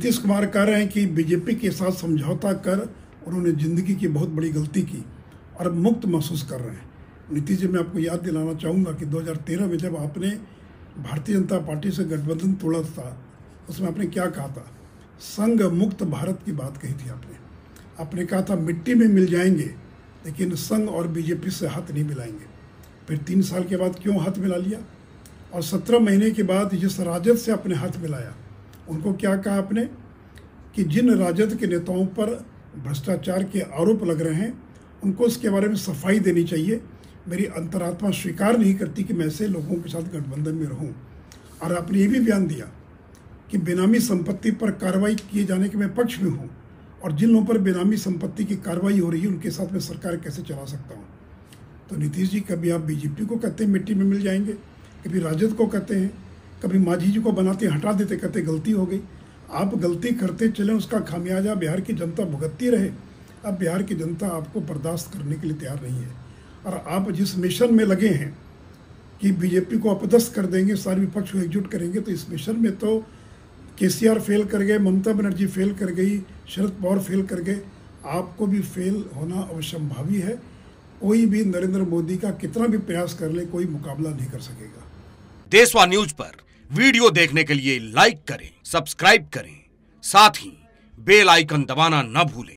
नीतीश कुमार कह रहे हैं कि बीजेपी के साथ समझौता कर उन्होंने ज़िंदगी की बहुत बड़ी गलती की और मुक्त महसूस कर रहे हैं। नीतीश जी, मैं आपको याद दिलाना चाहूँगा कि 2013 में जब आपने भारतीय जनता पार्टी से गठबंधन तोड़ा था, उसमें आपने क्या कहा था? संघ मुक्त भारत की बात कही थी आपने। आपने कहा था, मिट्टी में मिल जाएँगे, लेकिन संघ और बीजेपी से हाथ नहीं मिलाएँगे। फिर तीन साल के बाद क्यों हाथ मिला लिया? और सत्रह महीने के बाद जिस राजद से आपने हाथ मिलाया उनको क्या कहा आपने? कि जिन राजद के नेताओं पर भ्रष्टाचार के आरोप लग रहे हैं, उनको इसके बारे में सफ़ाई देनी चाहिए। मेरी अंतरात्मा स्वीकार नहीं करती कि मैं ऐसे लोगों के साथ गठबंधन में रहूँ। और आपने ये भी बयान दिया कि बेनामी संपत्ति पर कार्रवाई किए जाने के मैं पक्ष में हूँ और जिन लोगों पर बेनामी संपत्ति की कार्रवाई हो रही है, उनके साथ मैं सरकार कैसे चला सकता हूँ? तो नीतीश जी, कभी आप बीजेपी को कहते हैं मिट्टी में मिल जाएँगे, कभी राजद को कहते हैं कभी माझी जी को बनाते, हटा देते, कहते, गलती हो गई। आप गलती करते चले, उसका खामियाजा बिहार की जनता भुगतती रहे। अब बिहार की जनता आपको बर्दाश्त करने के लिए तैयार नहीं है। और आप जिस मिशन में लगे हैं कि बीजेपी को अपदस्थ कर देंगे, सारे विपक्ष को एकजुट करेंगे तो इस मिशन में तो के फेल कर गए, ममता बनर्जी फेल कर गई, शरद पवार फेल कर गए। आपको भी फेल होना अवश्यंभावी है। कोई भी नरेंद्र मोदी का कितना भी प्रयास कर ले, कोई मुकाबला नहीं कर सकेगा। देशवा न्यूज़ पर। वीडियो देखने के लिए लाइक करें, सब्सक्राइब करें। साथ ही बेल आइकन दबाना न भूलें।